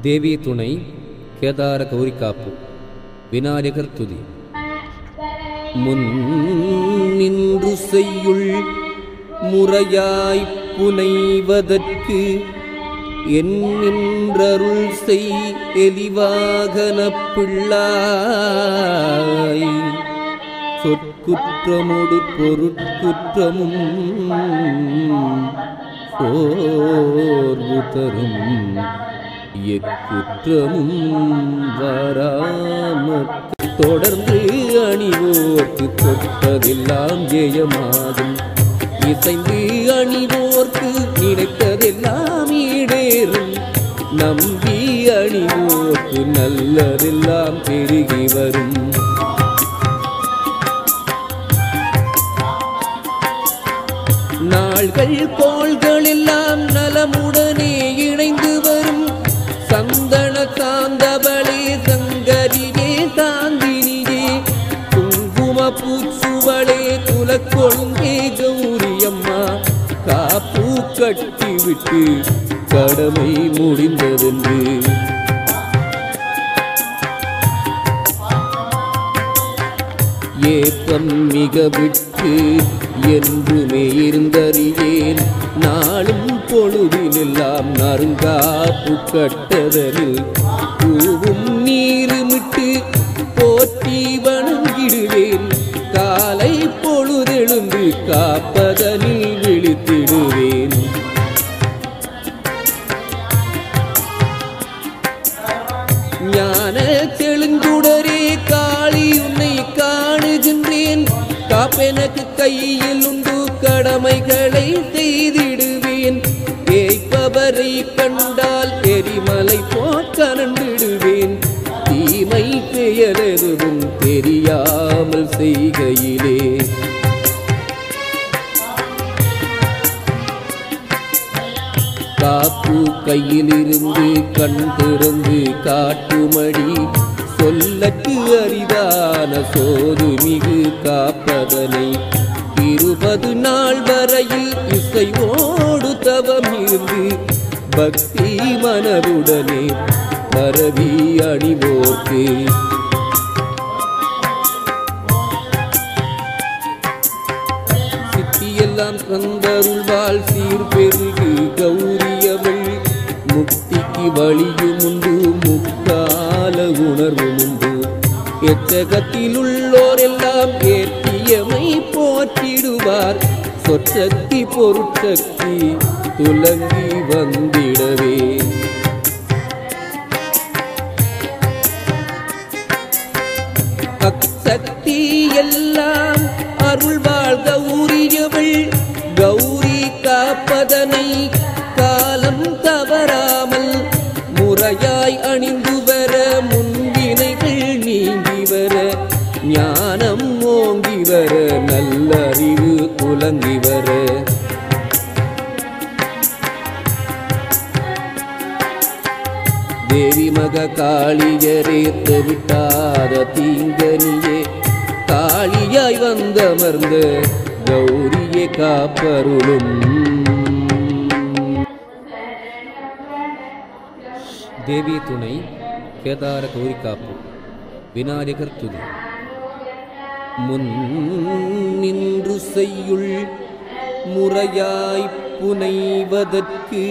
தேவி துணை கேதார கௌரி காப்பு விநாயகர் துதி. முன் நின்று செய்யுள் முறையாய்ப் புனைவதற்கு என் செய் எலிவாகனப் பிள்ளாய். சொற்குற்றமொடு பொருட்குற்றமும் சோர்வு தரும். எக்குற்றமும் வராமற்கு தொடர்ந்து அணிவோர்க்கு தொட்டதெல்லாம் ஜெயமாகும். இசைந்து அணிவோர்க்கு நினைத்ததெல்லாம் ஈடேறும். நம்பி அணிவோர்க்கு நல்லதெல்லாம் பெருகி வரும். நாள்கள் கோள்கள் எல்லாம் நலமுடனே கொண்டே கௌரியம்மா காப்பு கட்டிவிட்டு கடமை முடிந்ததென்று. ஏப்பம் மிக விட்டு என்றுமே இருந்தறியேன். நாளும் பொழுதினெல்லாம் நறுங்காப்பு கட்டதனில் பூவும் நீருமிட்டு போற்றி ஞான தெளிந்துடரே காளி உன்னை காணுகின்றேன். காப்பெனக்கு கையில் உண்டு கடமைகளை செய்திடுவேன். ஏய்ப்பவரை கண்டால் எரிமலை போக்கனண்டிடுவேன் தீமை பெயரெதுவும் தெரியாமல் செய்கையிலே காப்பு கையிலிருந்து கண் திறந்து காட்டுமடி. சொல்லக்கு அரிதான சோது மிகு காப்பதனை. இருபது நாள் வரையில் இசைவோடு தவம் இருந்து பக்தி மனதுடனே பரவி அணிவோர்க்கு. சித்தியெல்லாம் தந்தருள்வாள் சீர்பெருகு கௌரியவள் முக்திக்கு வழியும் உண்டு முக்கால உணர்வும் உண்டு எச்சகத்தில் உள்ளோர் எல்லாம் ஏற்றியமை போற்றிடுவார். சொற்சக்தி பொருட்சக்தி துலங்கி வந்திடவே. அக்சக்தி எல்லாம் அருள்வாழ் கௌரியவள் கௌரி காப்பதனை கா நல்லறிவு துலங்கி தேவி மக காளியரே விட்டாத தீங்கனியே காளியாய் வந்தமர்ந்த கௌரியே காப்பருளும். தேவி துணை கேதார கௌரி காப்பு விநாயகர் துதி. முன் நின்று செய்யுள் முறையாய்ப் புனைவதற்கு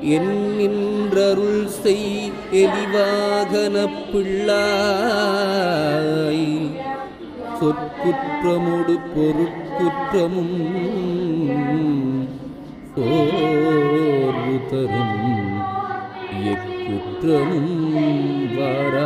என் நின்றருள் செய் எலிவாகனப் பிள்ளாய். சொற்குற்றமொடு பொருட்குற்றமும் சோர்வு தரும் எக்குற்றமும் வாராமற்காய்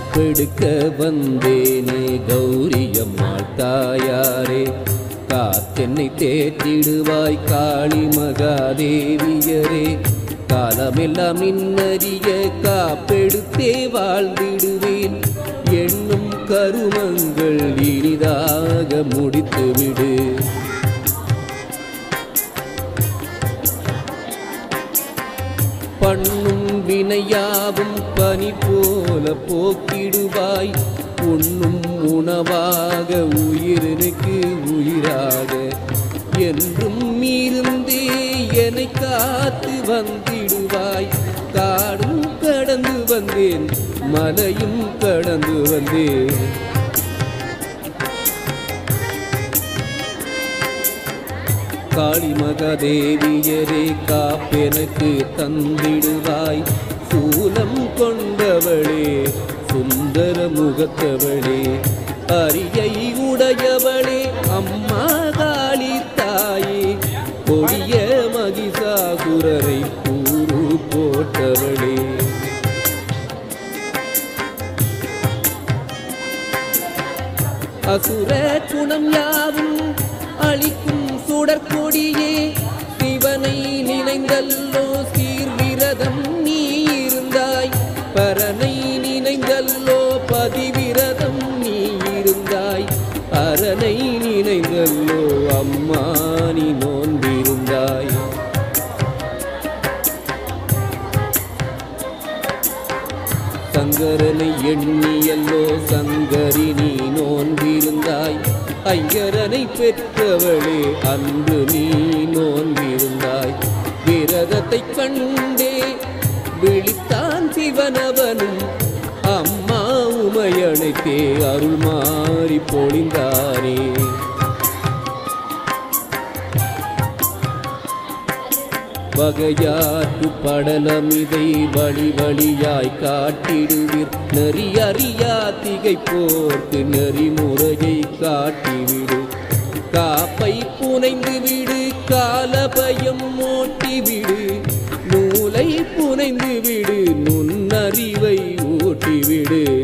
காப்பெடுக்க வந்தேனே கௌரியம்மாள் தாயாரே. காத்தென்னை தேற்றிடுவாய் காளி மகாதேவியரே. காலமெல்லாம் நின்னறிய காப்பெடுத்தே வாழ்ந்திடுவேன். எண்ணும் கருமங்கள் இனிதாக முடித்துவிடு. பண்ணும் வினையாவும் பனி போல போக்கிடுவாய். உண்ணும் உணவாக உயிரினுக்கு உயிராக. என்றும் இருந்தே என்னை காத்து வந்திடுவாய். காடும் கடந்து வந்தேன் மலையும் கடந்து வந்தேன். காளி மகாதேவியரே காப்பெனக்கு தந்திடுவாய். சூலம் கொண்டவளே சுந்தர முகத்தவளே அரியை உடையவளே அம்மா காளி தாயே. கொடிய மகிஷாசுரரை கூறு போட்டவளே. அசுர குணம் யாவும் அளிக்கும் சுடற்கொடியே ஐயரனை பெற்றவளே அன்று நீ நோன்பிருந்தாய். விரதத்தை கண்டே விழித்தான் சிவனவனும் அம்மா உமையணைத்தே அருள் மாறி பொழிந்தானே வகையாற்று படலமிதை வழி வழியாய் காட்டிடுவீர். நெறி அறியா திகைப்போர்க்கு நெறிமுறையை காட்டிவிடு. காப்பை புனைந்து விடு காலபயம் ஓட்டிவிடு. நூலை புனைந்து விடு நுண்ணறிவை ஊட்டிவிடு.